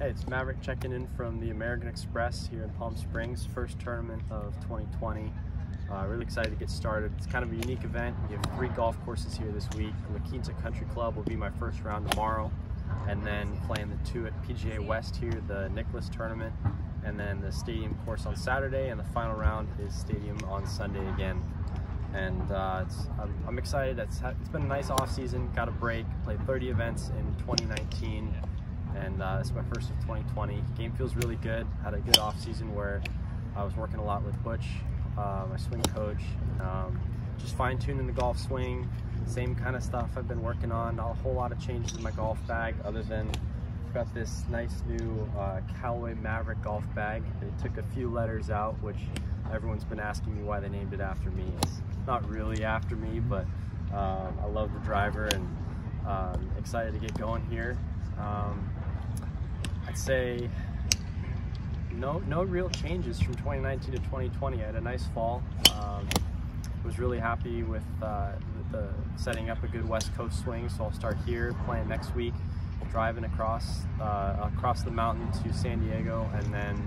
Hey, it's Maverick checking in from the American Express here in Palm Springs, first tournament of 2020. Uh, really excited to get started. It's kind of a unique event. We have three golf courses here this week. La Quinta Country Club will be my first round tomorrow, and then playing the two at PGA West here, the Nicklaus tournament, and then the stadium course on Saturday, and the final round is stadium on Sunday again. And uh, I'm, I'm, excited. It's, it's been a nice off season. Got a break. Played 30 events in 2019 and uh, is my first of 2020. Game feels really good. Had a good off season where I was working a lot with Butch, uh, my swing coach, um, just fine tuning the golf swing. Same kind of stuff I've been working on. Not a whole lot of changes in my golf bag other than I've got this nice new uh, Callaway Maverick golf bag. They took a few letters out, which everyone's been asking me why they named it after me. It's not really after me, but um, I love the driver and um, excited to get going here. Um, I'd say no no real changes from 2019 to 2020. I had a nice fall. Um, was really happy with uh, the, setting up a good West Coast swing, so I'll start here, playing next week, driving across uh, across the mountain to San Diego, and then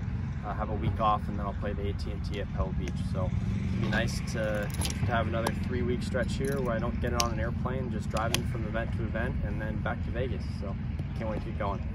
uh, have a week off, and then I'll play the AT&T at Pebble Beach. So it'd be nice to, to have another three-week stretch here where I don't get it on an airplane, just driving from event to event, and then back to Vegas. So can't wait to get going.